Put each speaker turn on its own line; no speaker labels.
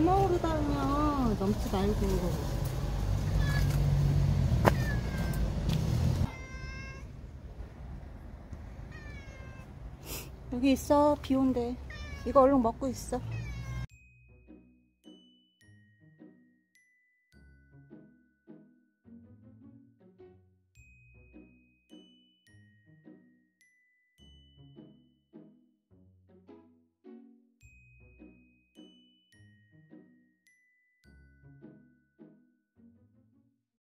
숨어오르다면 넘지 말고.
여기 있어 비 온대. 이거 얼른 먹고 있어.